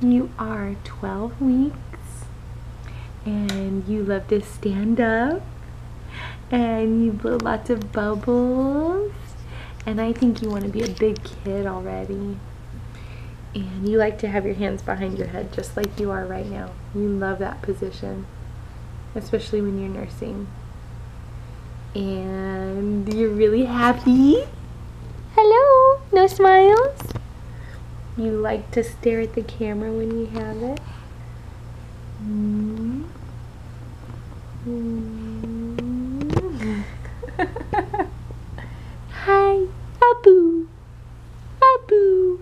You are 12 weeks and you love to stand up and you blow lots of bubbles and I think you want to be a big kid already. And you like to have your hands behind your head just like you are right now. You love that position, especially when you're nursing. And you're really happy. Hello, no smiles? You like to stare at the camera when you have it. Mm. Mm. Hi, Abu. Abu.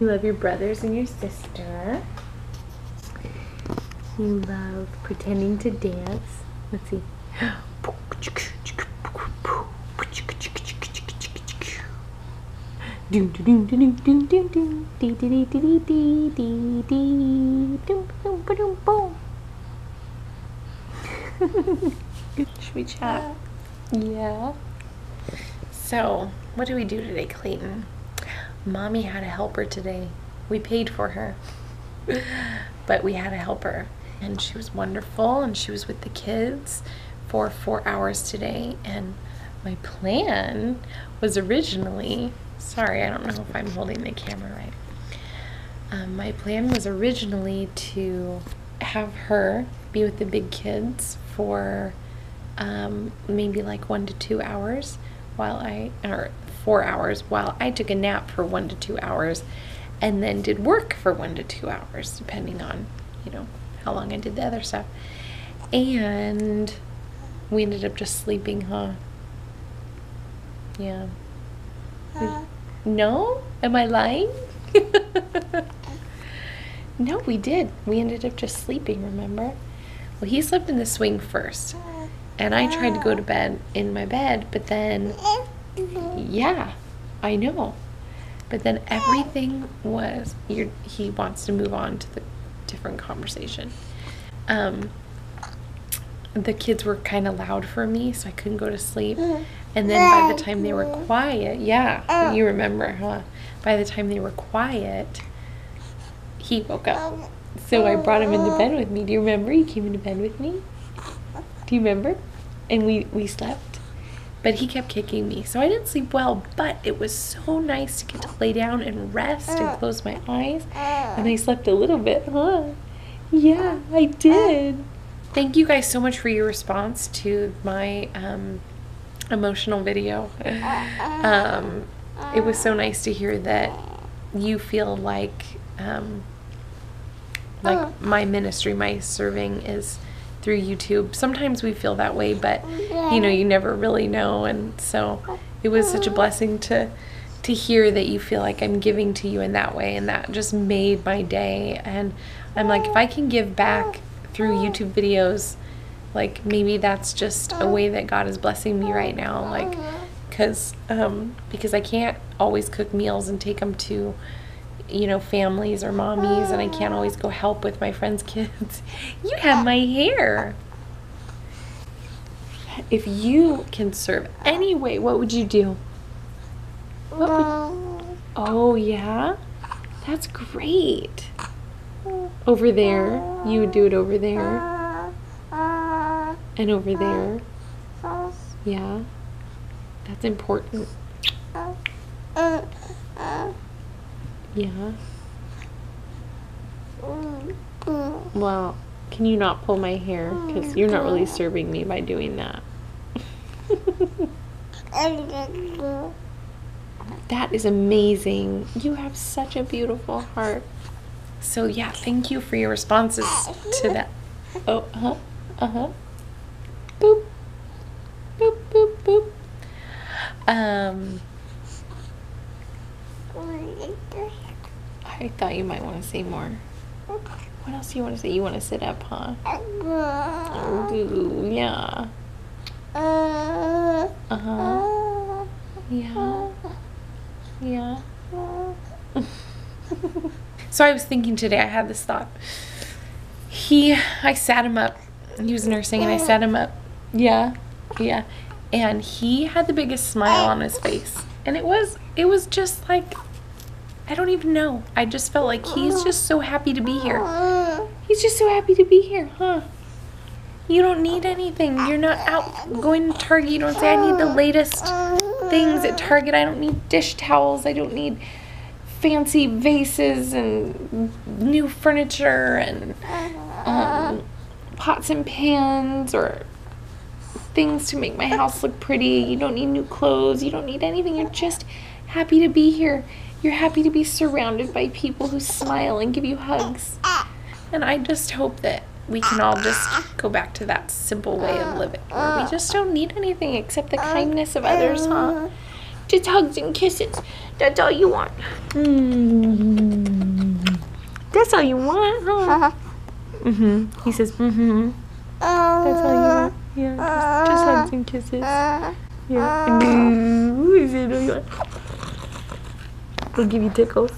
You love your brothers and your sister. You love pretending to dance. Let's see. Should we chat? Yeah. So, what do we do today, Clayton? Mommy had a helper today. We paid for her, but we had a helper, and she was wonderful, and she was with the kids for four hours today. And my plan was originally sorry, I don't know if I'm holding the camera right. Um, my plan was originally to have her be with the big kids for um, maybe like one to two hours while I, or four hours, while I took a nap for one to two hours and then did work for one to two hours, depending on, you know, how long I did the other stuff. And we ended up just sleeping, huh? Yeah. No? Am I lying? no, we did. We ended up just sleeping, remember? Well, he slept in the swing first. And I tried to go to bed in my bed, but then, yeah, I know. But then everything was, he wants to move on to the different conversation. Um, the kids were kind of loud for me, so I couldn't go to sleep. And then by the time they were quiet, yeah, oh. you remember, huh? By the time they were quiet, he woke up. Um, so I brought him into uh, bed with me. Do you remember? He came into bed with me. Do you remember? And we, we slept. But he kept kicking me. So I didn't sleep well, but it was so nice to get to lay down and rest and uh. close my eyes. Uh. And I slept a little bit, huh? Yeah, I did. Thank you guys so much for your response to my um, emotional video. Um, it was so nice to hear that you feel like um, like my ministry, my serving is through YouTube. Sometimes we feel that way, but you know, you never really know. And so it was such a blessing to to hear that you feel like I'm giving to you in that way, and that just made my day. And I'm like, if I can give back through YouTube videos, like maybe that's just a way that God is blessing me right now. Like, cause um, because I can't always cook meals and take them to you know, families or mommies, and I can't always go help with my friends' kids. You have my hair. If you can serve any way, what would you do? What would, oh, yeah? That's great. Over there, you would do it over there. And over there. Yeah. That's important. Yeah. Well, can you not pull my hair? Because you're not really serving me by doing that. that is amazing. You have such a beautiful heart. So, yeah, thank you for your responses to that. Oh, uh huh. Uh huh. Um, I thought you might want to say more. What else do you want to say? You want to sit up, huh? Ooh, yeah. Uh huh. Yeah. Yeah. so I was thinking today, I had this thought. He, I sat him up. He was nursing, and I sat him up. Yeah. Yeah. And he had the biggest smile on his face. And it was, it was just like I don't even know. I just felt like he's just so happy to be here. He's just so happy to be here, huh? You don't need anything. You're not out going to Target. You don't say, I need the latest things at Target. I don't need dish towels. I don't need fancy vases and new furniture and um, pots and pans or things to make my house look pretty. You don't need new clothes. You don't need anything. You're just happy to be here. You're happy to be surrounded by people who smile and give you hugs. And I just hope that we can all just go back to that simple way of living where we just don't need anything except the kindness of others, huh? Just hugs and kisses. That's all you want. Mm. That's all you want, huh? Mm-hmm. He says, mm-hmm. That's all you want. Yeah, just, just hugs and kisses. Yeah. Mm, he said, "Oh, you want-" We'll give you tickles.